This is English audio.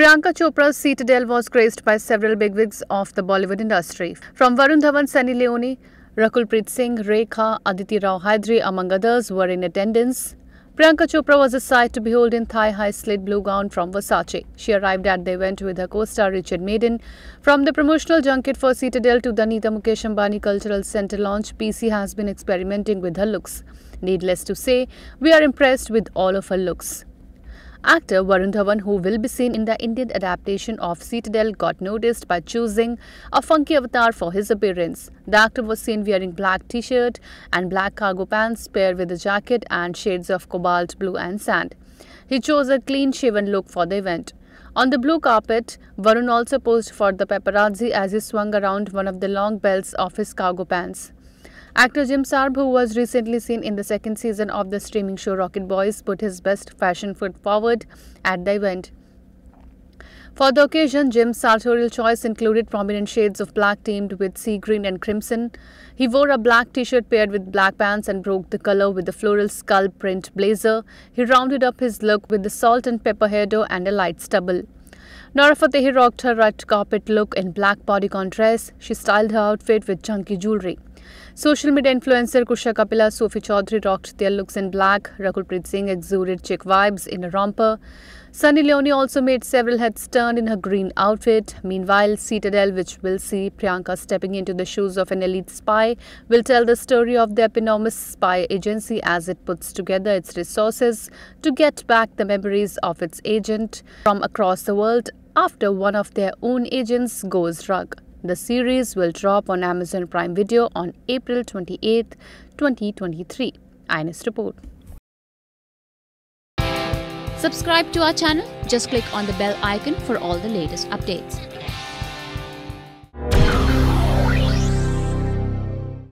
Priyanka Chopra's citadel was graced by several bigwigs of the Bollywood industry, from Varun Dhawan, Sunny Leone, Rakul Preet Singh, Rekha, Aditi Rao Hydari, among others, were in attendance. Priyanka Chopra was a sight to behold in thigh-high slit blue gown from Versace. She arrived at the event with her co-star Richard Madden. From the promotional junket for Citadel to the Nita Mukesh Ambani Cultural Center launch, PC has been experimenting with her looks. Needless to say, we are impressed with all of her looks. Actor Varun Dhawan, who will be seen in the Indian adaptation of Citadel, got noticed by choosing a funky avatar for his appearance. The actor was seen wearing black t-shirt and black cargo pants paired with a jacket and shades of cobalt blue and sand. He chose a clean-shaven look for the event. On the blue carpet, Varun also posed for the paparazzi as he swung around one of the long belts of his cargo pants. Actor Jim Sarbh, who was recently seen in the second season of the streaming show Rocket Boys, put his best fashion foot forward at the event. For the occasion, Jim's sartorial choice included prominent shades of black teamed with sea green and crimson. He wore a black t-shirt paired with black pants and broke the color with a floral skull print blazer. He rounded up his look with the salt and pepper hairdo and a light stubble. Nora Fatehi rocked her red carpet look in black bodycon dress. She styled her outfit with chunky jewelry. Social media influencer Kusha Kapila, Sophie Choudry rocked their looks in black. Rakul Preet Singh exuded chick vibes in a romper. Sunny Leone also made several heads turn in her green outfit. Meanwhile, Citadel, which will see Priyanka stepping into the shoes of an elite spy, will tell the story of the eponymous spy agency as it puts together its resources to get back the memories of its agent from across the world after one of their own agents goes rogue. The series will drop on Amazon Prime Video on April 28, 2023. IANS report. Subscribe to our channel. Just click on the bell icon for all the latest updates.